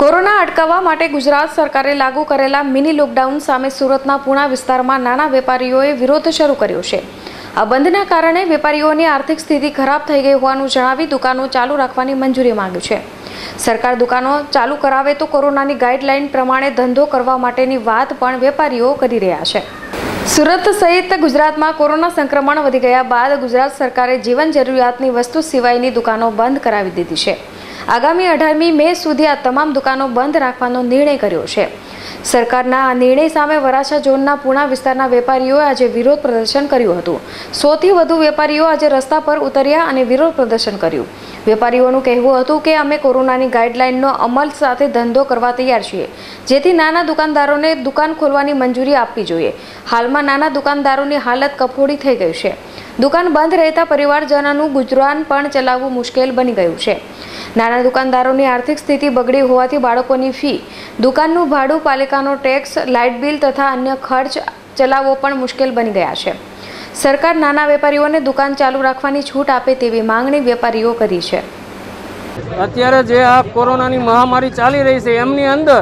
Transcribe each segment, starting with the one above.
Corona અટકાવવા માટે ગુજરાત સરકારે લાગુ કરેલા મિની લોકડાઉન સામે સુરતના પૂણા વિસ્તારમાં નાના વેપારીઓએ વિરોધ શરૂ કર્યો છે. આ બંધના કારણે વેપારીઓની આર્થિક સ્થિતિ ખરાબ થઈ ગઈ હોવાનું જણાવી દુકાનો ચાલુ રાખવાની મંજૂરી માંગી છે. સરકાર દુકાનો ચાલુ કરાવે તો કોરોનાની ગાઈડલાઈન પ્રમાણે ધંધો કરવા માટેની વાત પણ વેપારીઓ કરી રહ્યા છે. સુરત સહિત ગુજરાતમાં કોરોના સંક્રમણ વધી ગયા બાદ ગુજરાત સરકારે જીવન જરૂરિયાતની વસ્તુ સિવાયની દુકાનો બંધ કરાવી દીધી છે. આગામી અઢારમી મે સુધી આ તમામ દુકાનો બંધ રાખવાનો નિર્ણય કર્યો છે. સરકારના આ નિર્ણય સામે વરાછા ઝોનના પૂણા વિસ્તારના વેપારીઓએ આજે વિરોધ પ્રદર્શન કર્યું હતું. સોથી વધુ વેપારીઓ આજે રસ્તા પર ઉતર્યા અને વિરોધ પ્રદર્શન કર્યું. વેપારીઓનું કહેવું હતું કે અમે કોરોનાની ગાઈડલાઈનનો અમલ સાથે ધંધો કરવા તૈયાર છીએ. જેથી નાના દુકાનદારોને દુકાન ખોલવાની મંજૂરી આપવી જોઈએ. હાલમાં નાના દુકાનદારોની હાલત કફોડી થઈ ગઈ છે. દુકાન બંધ રહેતા પરિવારજનોનું ગુજરાન પણ ચલાવવું મુશ્કેલ બની ગયું છે. નાના દુકાનદારોની આર્થિક સ્થિતિ બગડી હોવાથી બાળકોની ફી, દુકાનનું ભાડું, પાલિકાનો ટેક્સ, લાઇટ બિલ તથા અન્ય ખર્ચ ચલાવવો પણ મુશ્કેલ બની ગયા છે. સરકાર નાના વેપારીઓને દુકાન ચાલુ રાખવાની છૂટ આપે તેવી માંગણી વેપારીઓ કરી છે. અત્યારે જે આ કોરોનાની મહામારી ચાલી રહી છે, એમની અંદર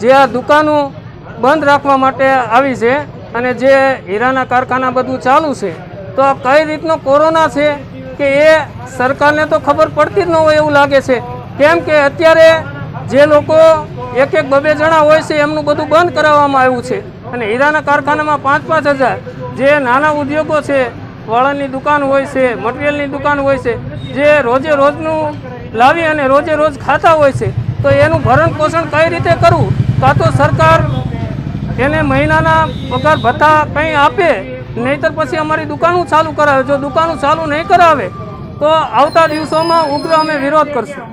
જે આ દુકાનો બંધ રાખવા માટે આવી છે અને જે હીરાના કારખાના બધું ચાલુ છે, તો આ કઈ રીતનો કોરોના છે? કે એ સરકારને તો ખબર પડતી જ ન હોય એવું લાગે છે. કેમ કે અત્યારે જે લોકો એક એક બબે જણા હોય છે, એમનું બધું બંધ કરાવવામાં આવ્યું છે. અને હીરાના કારખાનામાં પાંચ પાંચ હજાર જે નાના ઉદ્યોગો છે, વાળાની દુકાન હોય છે, મટીરિયલની દુકાન હોય છે, જે રોજે રોજનું લાવી અને રોજે રોજ ખાતા હોય છે, તો એનું ભરણ પોષણ કઈ રીતે કરવું? કાં તો સરકાર એને મહિનાના પગાર ભથ્થા કંઈ આપે નહીતર પછી અમારી દુકાનો ચાલુ કરાવે. જો દુકાનો ચાલુ નહીં કરાવે, તો આવતા દિવસોમાં ઉગ્ર અમે વિરોધ કરશું.